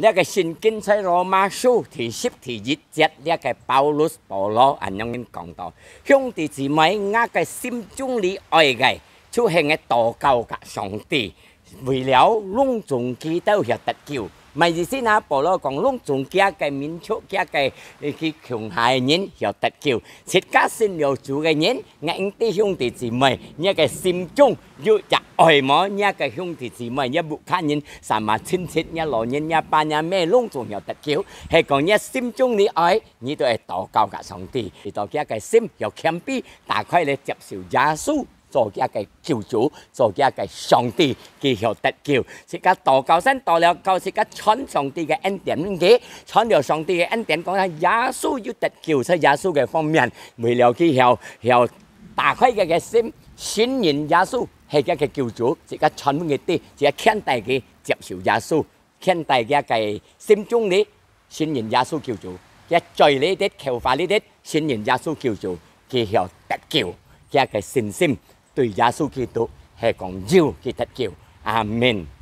那个圣经在罗马书第十、第十节那个保罗、保罗啊，有人讲到兄弟姊妹，那个心中的爱，个就是个祷告给上帝，为了隆重祷督的救。mà gì xin à bỏ lo còn luôn trùng kia cái miếng chỗ kia cái khi khủng hai nhện hiểu tật kiểu xịt các xin điều chú cái nhện ngay anh tê hung thì chỉ mày nhà cái sim chung dự chặt ơi mỏ nhà cái hung thì chỉ mày nhà bụng khăn nhện xả mà xin xịt nhà lò nhện nhà ba nhà mẹ luôn trùng hiểu tật kiểu hay còn nhà sim chung đi ỏi như tôi tỏ cao cả sòng tỷ thì tỏ kia cái sim hiểu kém bi ta khoai lên chập xỉu giá su 做嘅嘅救主，做嘅嘅上帝，佢叫得救。是佢祷告神，祷了告，是佢传上帝嘅恩典嘅，传了上帝嘅恩典。讲紧耶稣要得救，在耶稣嘅方面，为了佢要要打开嘅嘅心，信任耶稣系一个嘅救主，一个寻唔嘅啲，一个期待嘅接受耶稣，期待嘅嘅心中呢，信任耶稣救主，嘅嘴里啲口发呢啲信任耶稣救主，佢叫得救，嘅嘅信心。tùy giá su kỳ tụ hệ còn diêu kỳ thật kiều amen